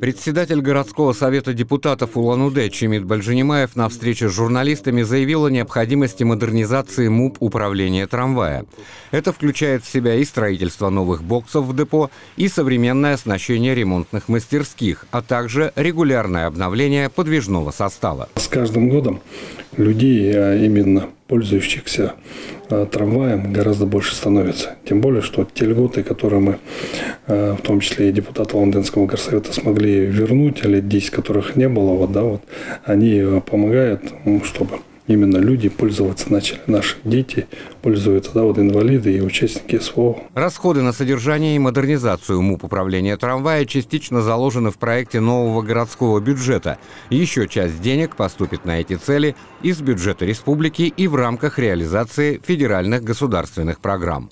Председатель городского совета депутатов Улан-Удэ Чимит Бальжанимаев на встрече с журналистами заявил о необходимости модернизации МУП управления трамвая. Это включает в себя и строительство новых боксов в депо, и современное оснащение ремонтных мастерских, а также регулярное обновление подвижного состава. С каждым годом людей, а именно пользующихся а, трамваем, гораздо больше становится. Тем более, что те льготы, которые мы, а, в том числе и депутаты Лондонского горсовета, смогли вернуть, а лет 10 которых не было, вот, да, вот, они помогают, чтобы именно люди пользоваться начали. Наши дети пользуются, да, вот инвалиды и участники СВО. Расходы на содержание и модернизацию МУП управления трамвая частично заложены в проекте нового городского бюджета. Еще часть денег поступит на эти цели из бюджета республики и в рамках реализации федеральных государственных программ.